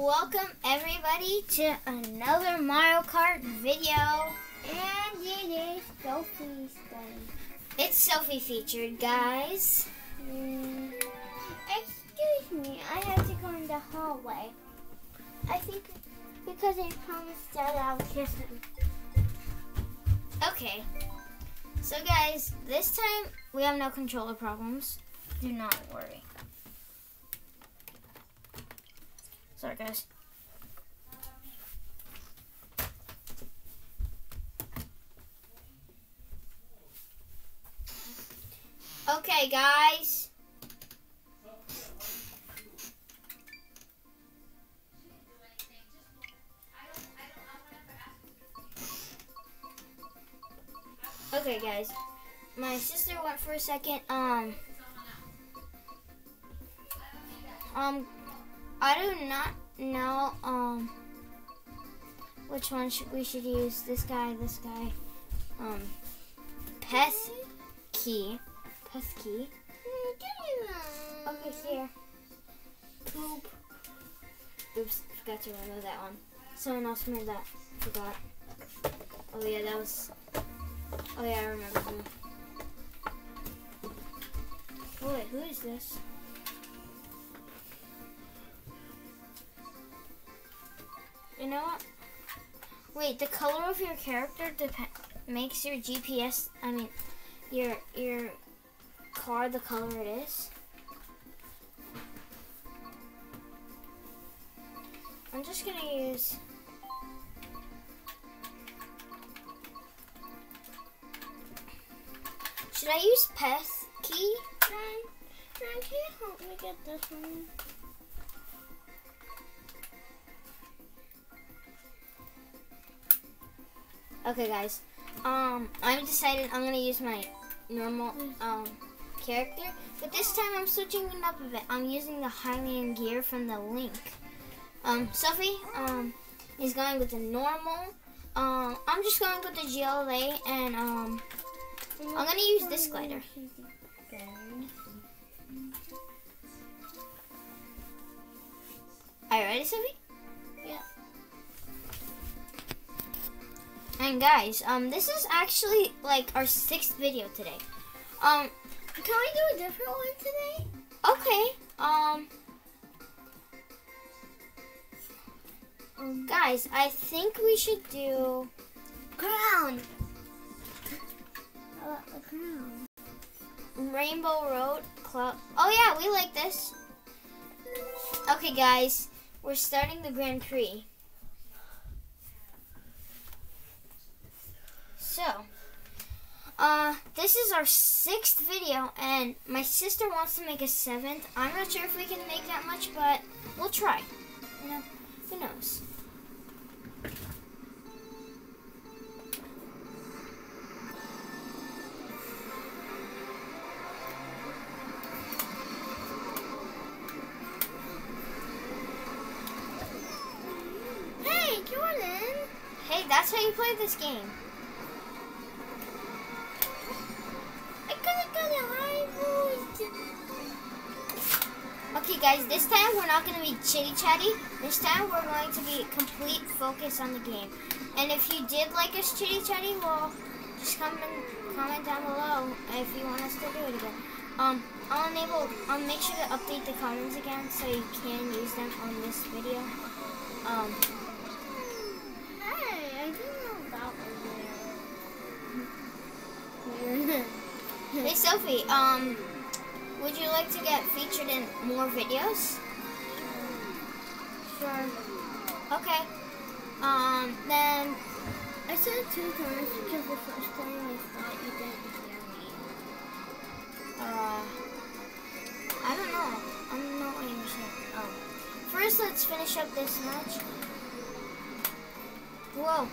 Welcome everybody to another Mario Kart video. And it is Sophie's day. It's Sophie featured, guys. Mm, excuse me, I have to go in the hallway. I think because I promised that I would kiss him. Okay. So guys, this time we have no controller problems. Do not worry. Sorry guys. Okay guys. Okay, guys. My sister went for a second. Um. Um. I do not know. Um. Which one should we should use? This guy. This guy. Um. Pesky. Pesky. Okay, here. Poop. Oops, forgot to remove that one. Someone else made that. Forgot. Oh yeah, that was Oh yeah, I remember wait, who is this? You know what? Wait, the color of your character makes your GPS. I mean, your your car the color it is. I'm just gonna use. Should I use? Ryan, Ryan, can you help me get this one? Okay, guys. Um, I've decided I'm gonna use my normal um character, but this time I'm switching it up a bit. I'm using the Hylian gear from the Link. Um, Sophie um is going with the normal. Um, I'm just going with the GLA, and um, I'm gonna use this glider. Are you ready, Sophie? And guys, um, this is actually like our sixth video today. Um, Can we do a different one today? okay. Um, guys, I think we should do. crown. The crown. Rainbow Road Club. Oh yeah, we like this. Okay, guys, we're starting the Grand Prix. So, uh, this is our sixth video, and my sister wants to make a seventh. I'm not sure if we can make that much, but we'll try. You know, who knows? Hey, Jordan. Hey, that's how you play this game. This time we're not going to be chitty chatty. This time we're going to be complete focus on the game. And if you did like us chitty chatty, well, just comment comment down below if you want us to do it again. Um, I'll enable. I'll make sure to update the comments again so you can use them on this video. Um, Hey, I didn't know that was there. hey Sophie, um, would you like to get featured more videos? Sure. Okay. Um, then I said two times because the first time I thought you didn't hear me. Uh, I don't know. I don't know what you're saying. Oh. First, let's finish up this match. Whoa.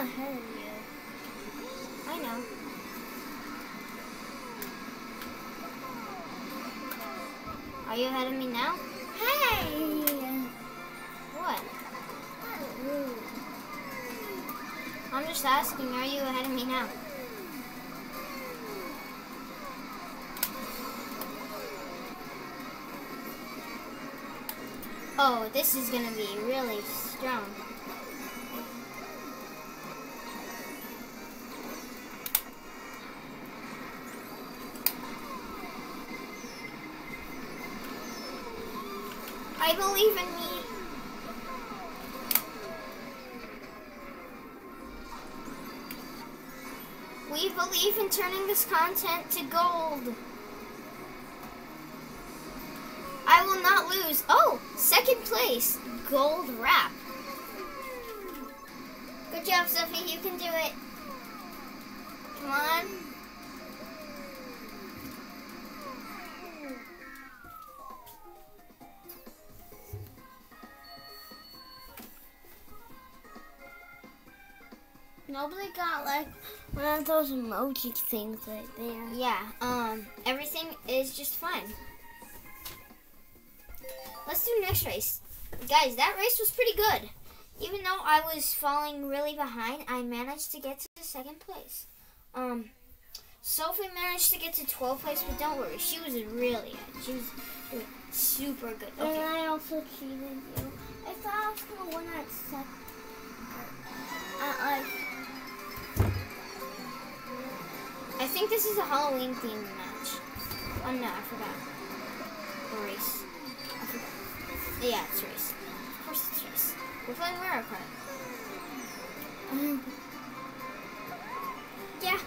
Ahead of you. I know. Are you ahead of me now? Hey! What? I'm just asking, are you ahead of me now? Oh, this is gonna be really strong. I believe in me. We believe in turning this content to gold. I will not lose. Oh, second place, gold wrap. Good job, Sophie. You can do it. Come on. Nobody got like one of those emoji things right there. Yeah, um, everything is just fine. Let's do next race. Guys, that race was pretty good. Even though I was falling really behind, I managed to get to the second place. Um, Sophie managed to get to 12th place, but don't worry, she was really good. She was super good. And Okay. I also cheated you. I thought I was gonna win at second. Like I think this is a Halloween themed match. Oh no, I forgot. Or race. I forgot. Yeah, it's race. Of course it's race. We're playing Mario Kart. Yeah.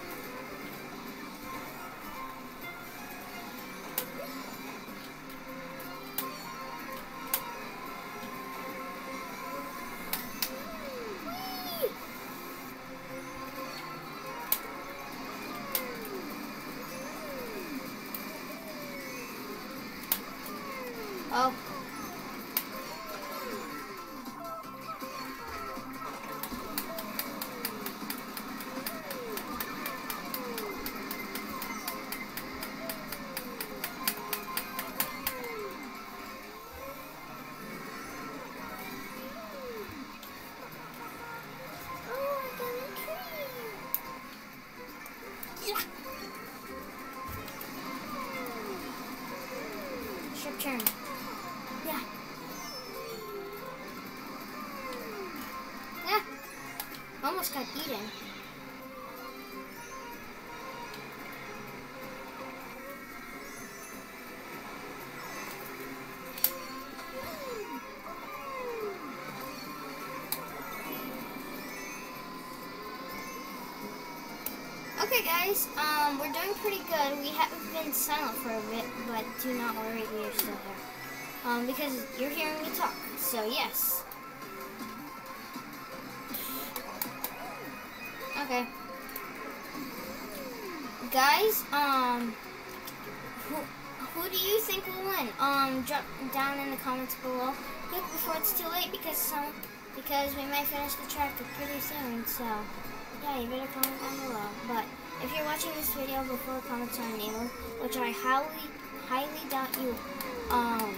Okay, guys, um, we're doing pretty good. We haven't been silent for a bit, but do not worry, we are still here. Um, because you're hearing me talk, so yes. Okay. Guys, um, who, who do you think will win? Um, drop down in the comments below. Quick before it's too late because some, because we might finish the track pretty soon, so yeah, you better comment down below. But if you're watching this video before comments are enabled, which I highly, highly doubt you, um,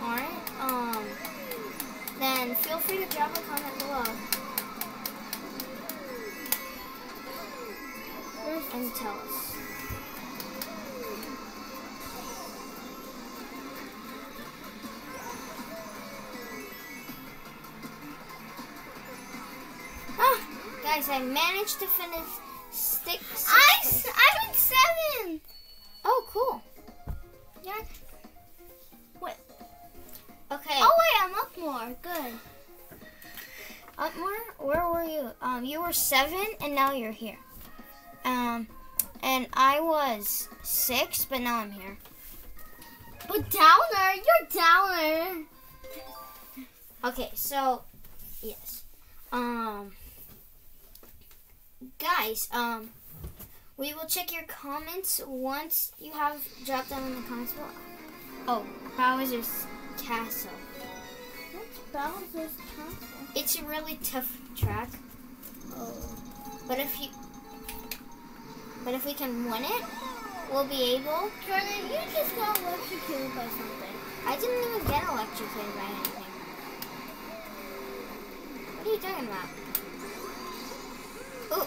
aren't, um, then feel free to drop a comment below. and tell us. Ah, guys, I managed to finish stick. I'm, I'm in seventh. Oh, cool. Yeah. What? Okay. Oh wait, I'm up more. Good. Up more? Where were you? Um, you were seven, and now you're here. Um, and I was six, but now I'm here. But downer, you're downer. Okay, so yes. Um guys, um we will check your comments once you have dropped them in the comments below. Oh, Bowser's Castle. What's Bowser's castle? It's a really tough track. Oh. But if you but if we can win it, we'll be able Jordan, you just got electrocuted by something. I didn't even get electrocuted by anything. What are you talking about? Oh.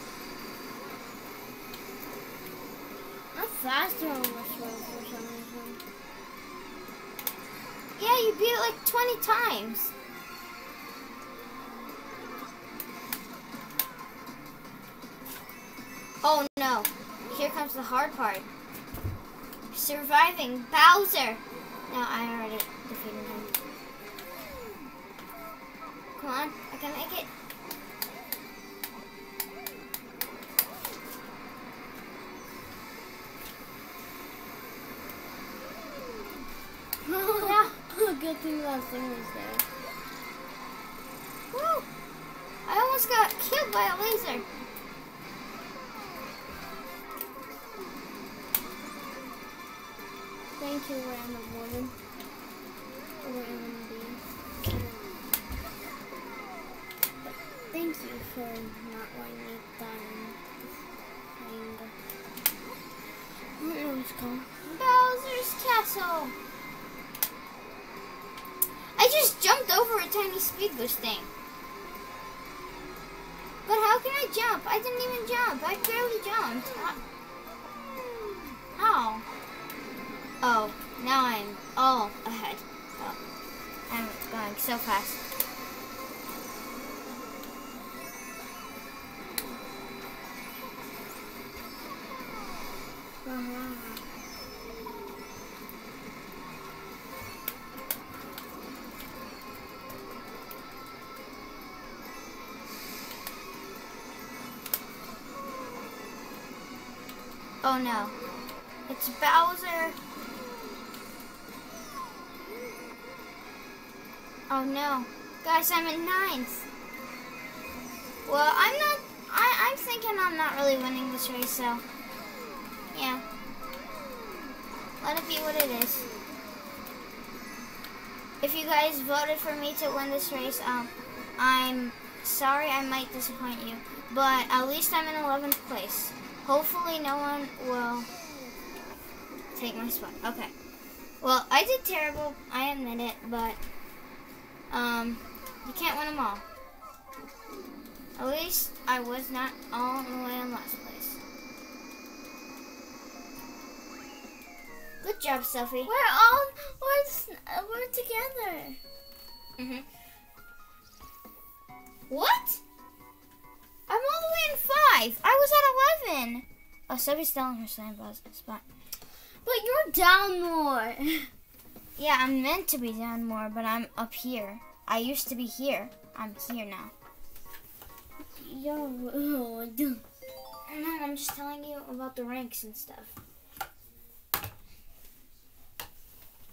I'm faster on this one for some reason. Yeah, you beat it like 20 times. Oh no, here comes the hard part. Surviving Bowser. No, I already defeated him. Come on, I can make it. Yeah. Good thing that thing was there. Woo! I almost got killed by a laser. Thank you, random woman. Random bee. But thank you for not letting me die in this thing. I don't know what it's. Bowser's Castle. Just jumped over a tiny speed boost thing. But how can I jump? I didn't even jump. I barely jumped. How? Oh, now I'm all ahead. Oh, I'm going so fast. Uh-huh. Oh no. It's Bowser. Oh no. Guys, I'm in ninth. Well, I'm not, I, I'm thinking I'm not really winning this race, so. Yeah. Let it be what it is. If you guys voted for me to win this race, um, I'm sorry I might disappoint you. But at least I'm in 11th place. Hopefully no one will take my spot. Okay. Well, I did terrible. I admit it, but um, you can't win them all. At least I was not all the way in last place. Good job, Sophie. We're all we're we're together. Mhm. What? I'm all the way in five. I was at eleven. Oh, Sophie's still in her bus- spot. But you're down more. Yeah, I'm meant to be down more, but I'm up here. I used to be here. I'm here now. Yo, oh. No, I'm just telling you about the ranks and stuff.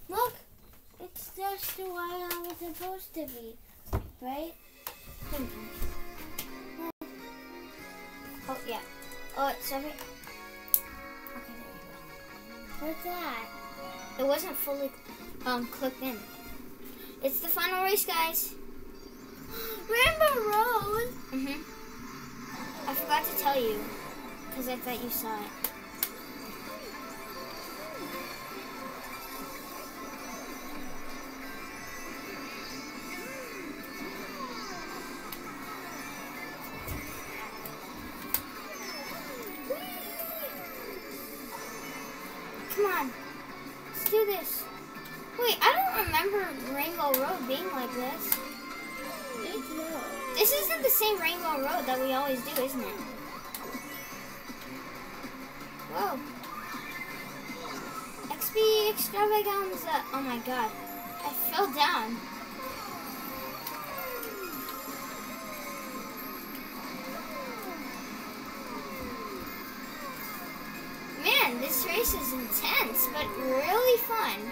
Look, it's just the way I was supposed to be, right? Hmm. Oh yeah. Oh, it's Sophie. Okay, there you go. What's that? It wasn't fully um clicked in. It's the final race, guys. Rainbow Road. Mm-hmm. I forgot to tell you because I thought you saw it. This. Wait, I don't remember Rainbow Road being like this. This isn't the same Rainbow Road that we always do, isn't it? Whoa. XP extravaganza. Oh my god. I fell down. Intense, but really fun.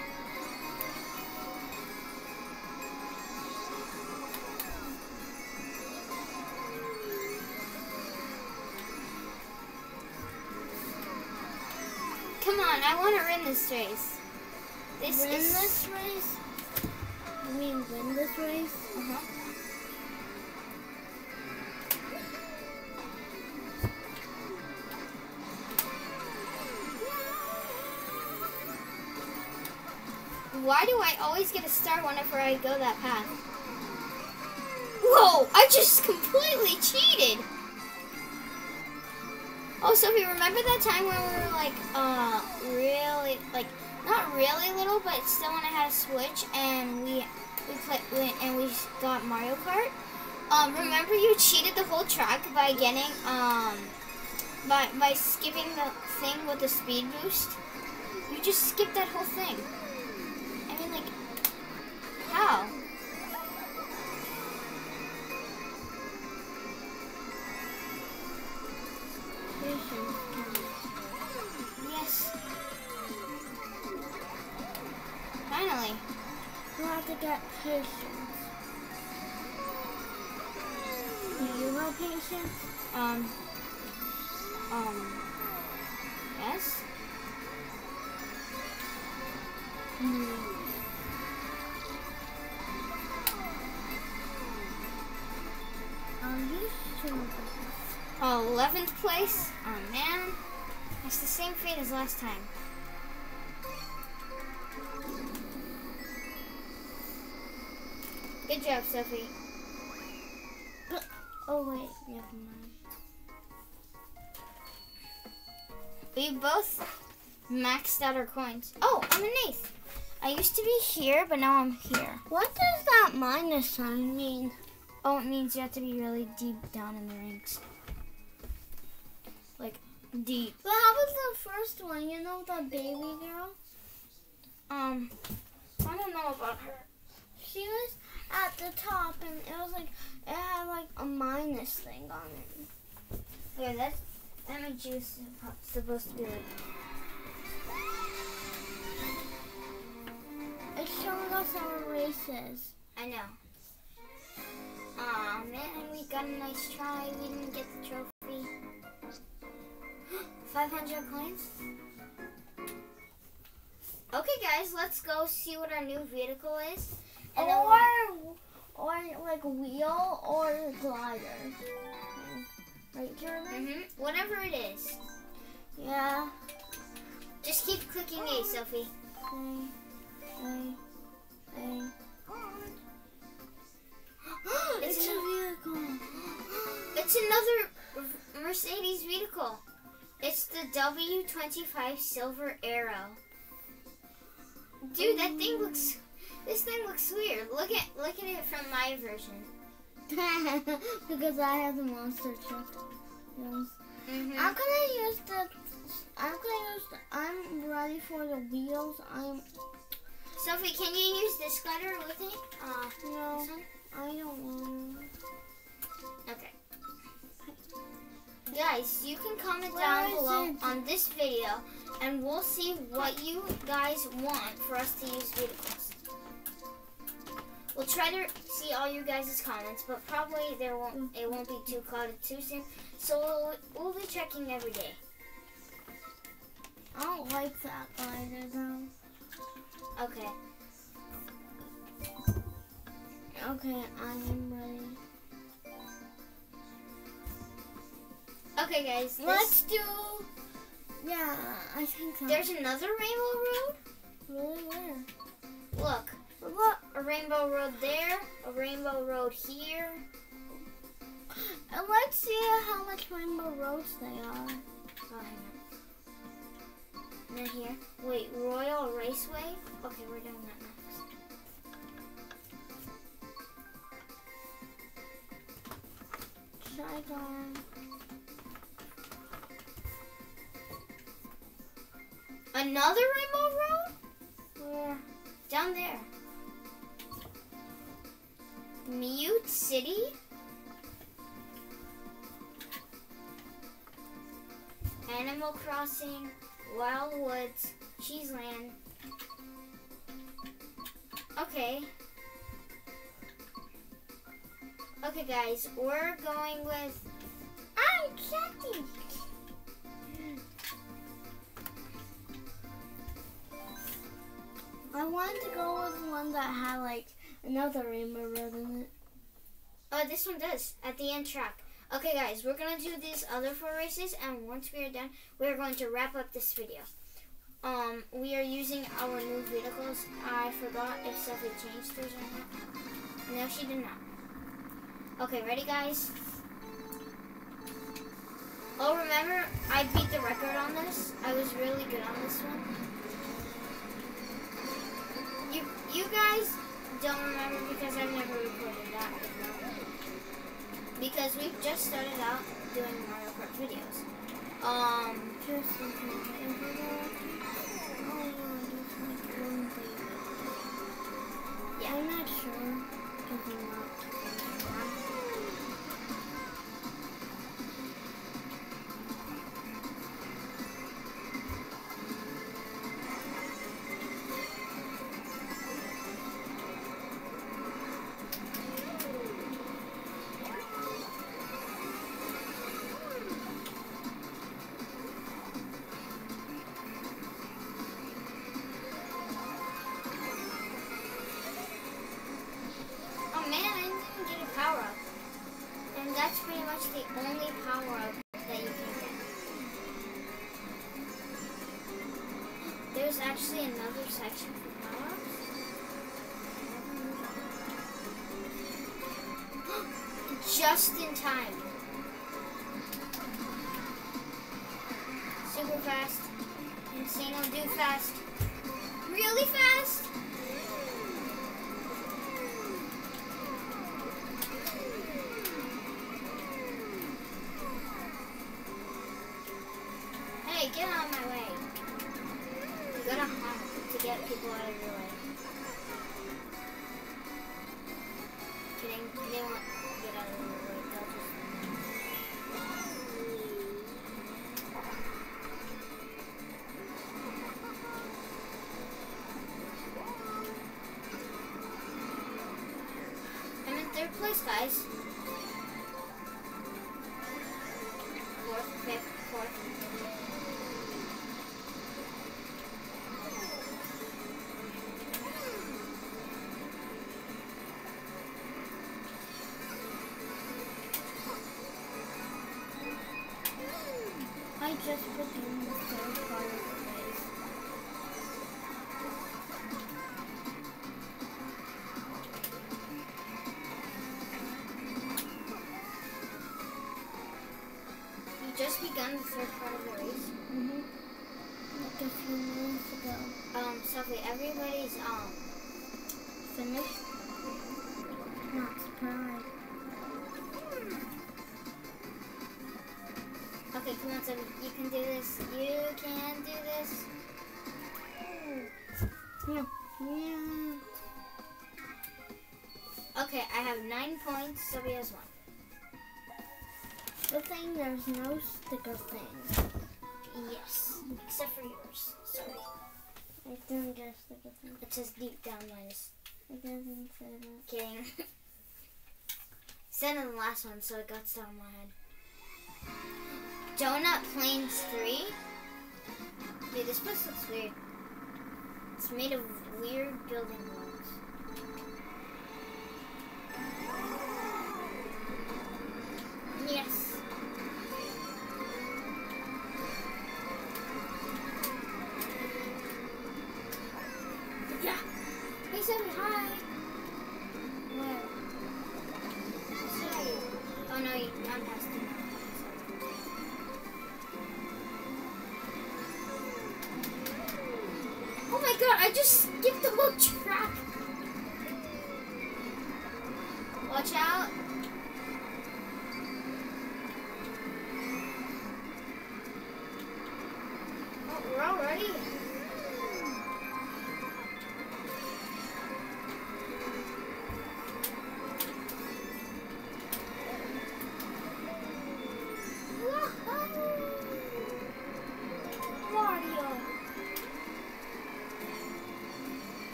Come on, I want to win this race. This win is this race? You mean win this race? Uh-huh. Why do I always get a star whenever I go that path? Whoa! I just completely cheated! Oh, you remember that time when we were like, uh, really, like, not really little, but still when I had a Switch and we we played we, and we got Mario Kart. Um, remember you cheated the whole track by getting um by by skipping the thing with the speed boost. You just skipped that whole thing. I mean, like, how? Yes. Finally. You have to get patience. Do you have patience? Um. Um. Yes. Um, 11th place? Oh man. It's the same fate as last time. Good job, Sophie. Oh wait, never mind. We both maxed out our coins. Oh, I'm an eighth. I used to be here, but now I'm here. What does that minus sign mean? Oh, it means you have to be really deep down in the ranks. Like, deep. But how about the first one? You know the baby girl? Um, I don't know about her. She was at the top, and it was like it had like a minus thing on it. Yeah, that's, that means she was supposed to be like, It's showing us our races. I know. Aw, man, we got a nice try. We didn't get the trophy. 500 coins? Okay, guys, let's go see what our new vehicle is. And then Or, or like wheel or glider. Right, Jordan? Mhm, whatever it is. Yeah. Just keep clicking A, Sophie. A, A, A. It's it's a- a vehicle. It's another Mercedes vehicle. It's the W25 Silver Arrow. Dude, that thing looks. This thing looks weird. Look at look at it from my version. because I have the monster truck. Yes. Mm-hmm. I'm gonna use the. I'm gonna use. The, I'm ready for the wheels. I'm. Sophie, can you use this glider with it? Uh, No. I don't want. Okay. Guys, you can comment Where down below it? on this video, and we'll see what you guys want for us to use vehicles. We'll try to see all you guys' comments, but probably there won't it won't be too crowded too soon. So we'll, we'll be checking every day. I don't like that glider though. Okay. Okay, I am ready. Okay, guys. Let's do. Yeah, I think so. there's another rainbow road. really where? Look, Look, a rainbow road there, a rainbow road here. and let's see how much rainbow roads they are. Oh, hang on. And then here. Wait, Royal Raceway? Okay, we're doing that next. Saigon. Another Rainbow Road? Where? Down there. Mute City? Animal Crossing, Wild Woods, Cheeseland. Okay. Okay, guys, we're going with. I'm checking. I wanted to go with one that had like another rainbow road in it. Oh, this one does at the end track. Okay, guys, we're gonna do these other four races, and once we are done, we are going to wrap up this video. Um, we are using our new vehicles. I forgot if Sophie changed hers or not. No, she did not. Okay, ready, guys? Oh, remember, I beat the record on this. I was really good on this one. You, guys don't remember because I've never recorded that. Because we've just started out doing Mario Kart videos. Um, Just in time. Just begun the third part of the race. Mm-hmm. Like a few minutes ago. Um, Sophie, everybody's um Finished? Not surprised. Okay, come on, Sophie. You can do this. You can do this. Yeah. Yeah. Okay, I have nine points. Sophie has one. Good thing there's no sticker thing. Yes, except for yours. Sorry. I didn't get a sticker thing. It says deep down minus. It doesn't say that. Kidding. Said in the last one, so it got stuck in my head. Donut Plains 3? Dude, this place looks weird. It's made of weird building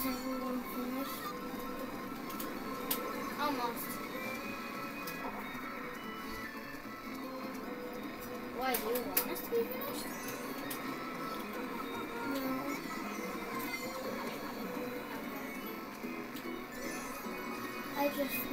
Is everyone finished? Almost. Why, do you want us to be finished? I just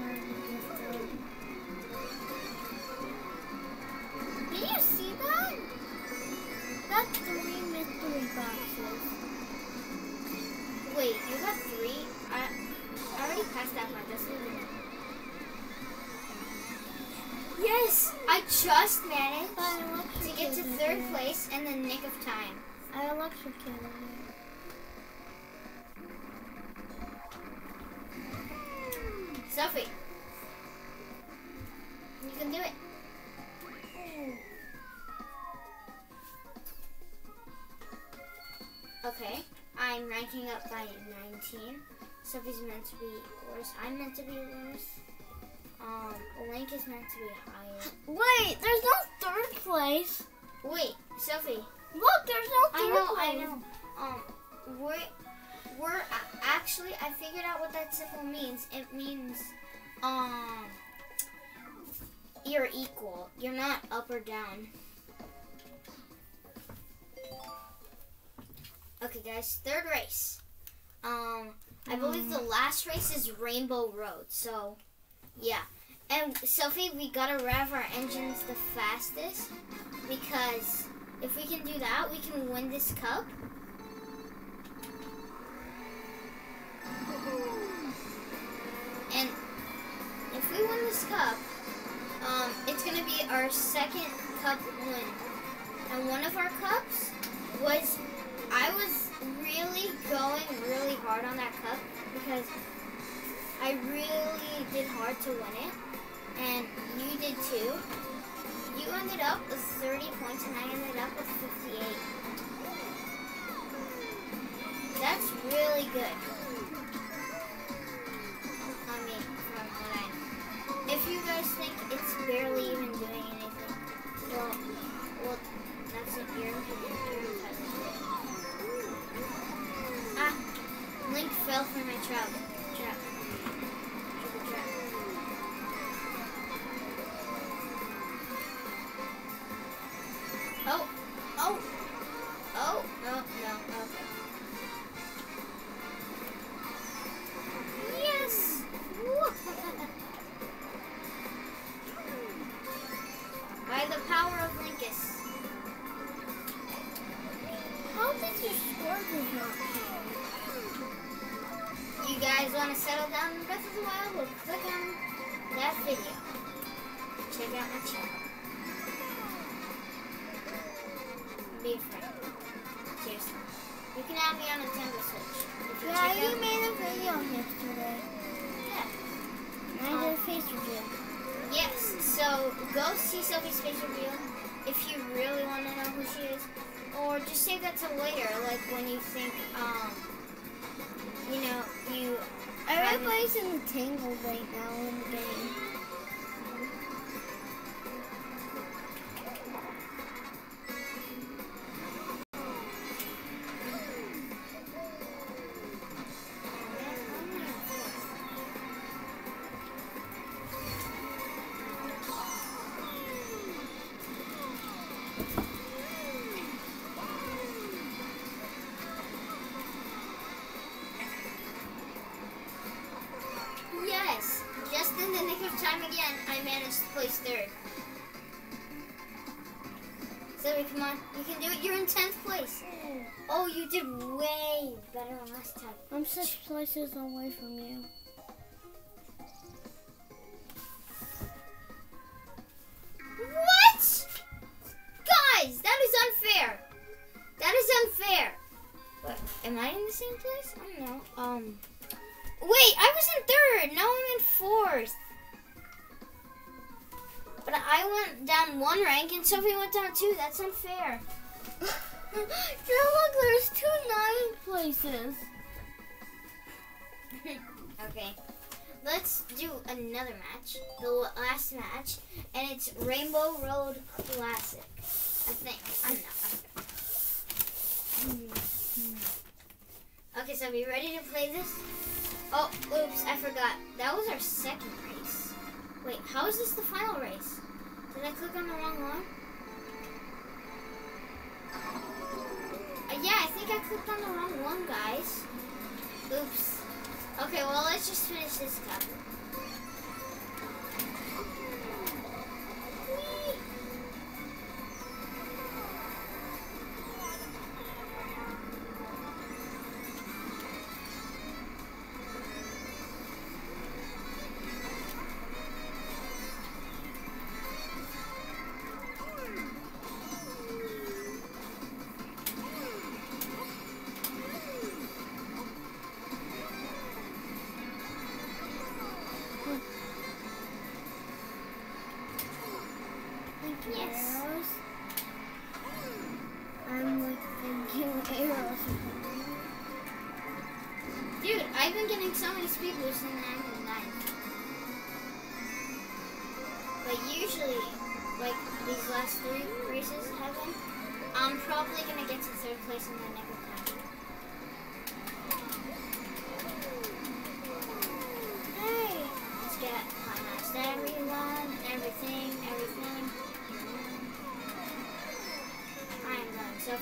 Okay, I'm ranking up by 19. Sophie's meant to be worse. I'm meant to be worse. Um, Link is meant to be higher. Wait, there's no third place. Wait, Sophie. Look, there's no I third know, place. I know. Um, we're we're actually I figured out what that symbol means. It means um you're equal. You're not up or down. Okay, guys, third race. Um, I believe the last race is Rainbow Road. So, yeah. And Sophie, we gotta rev our engines the fastest because if we can do that, we can win this cup. And if we win this cup, um, it's gonna be our second cup win. And one of our cups was, I was really going really hard on that cup because I really did hard to win it, and you did too. You ended up with 30 points, and I ended up with 58. That's really good. I mean, from what I If you guys think it's barely even doing anything, well, well, that's it. You're fell for my trap. Down in the Wild? Well, click on that video. Check out my channel. Be a friend. Seriously. You can add me on Nintendo Switch. If you Yeah, you made a video yesterday. Yeah. I did a face review. Yes, so go see Sophie's face reveal if you really want to know who she is. Or just save that till later, like when you think, um, you know, you. Everybody's in the tangle right now in the game. Zoe, come on, you can do it. You're in tenth place. Oh, you did way better than last time. I'm six places away from you. What? Guys, that is unfair. That is unfair. What, am I in the same place? I don't know. Um, wait, I was in third. Now I'm in fourth. But I went down one rank and Sophie went down two. That's unfair. yeah, look, there's two nine places. okay. Let's do another match. The last match. And it's Rainbow Road Classic. I think. I'm not. Okay, so be ready to play this? Oh, oops, I forgot. That was our second. Wait, how is this the final race? Did I click on the wrong one? Uh, yeah, I think I clicked on the wrong one, guys. Oops. Okay, well, let's just finish this cup.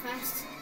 Fast.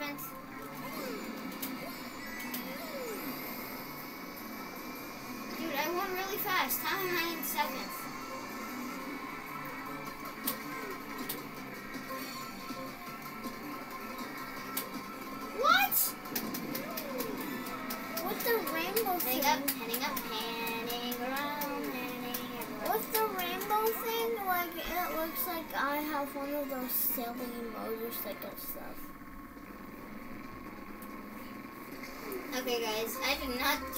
Dude, I won really fast. How am I in seventh?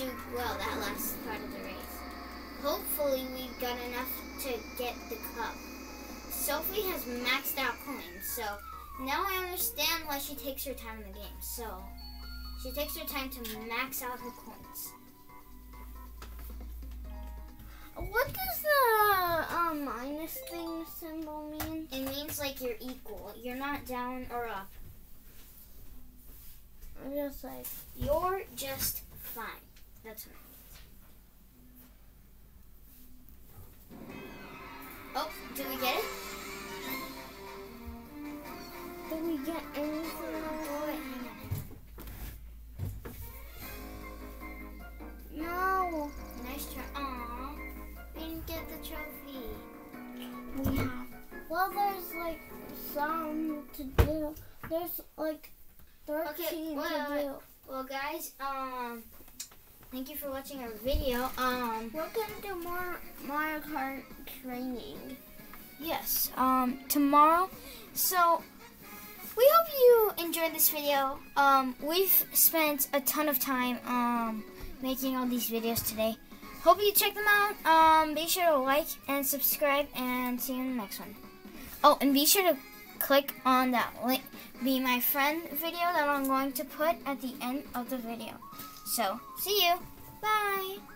Do well that last part of the race. Hopefully, we've got enough to get the cup. Sophie has maxed out coins, so now I understand why she takes her time in the game. So, she takes her time to max out her coins. What does the um, minus thing symbol mean? It means like you're equal. You're not down or up. I'm just like, You're just fine. That's what means. Oh, did we get it? did we get anything? Hang. No. Nice try. Aww. We didn't get the trophy. We have. Well, there's like some to do. There's like 13 Okay, wait, to do. Well, guys, um, thank you for watching our video. Um, We're gonna do more Mario Kart training. yes, um, tomorrow. So, we hope you enjoyed this video. Um, we've spent a ton of time, um, making all these videos today. Hope you check them out. Um, be sure to like and subscribe, and see you in the next one. Oh, and be sure to click on that link, be my friend video that I'm going to put at the end of the video. So, see you. Bye.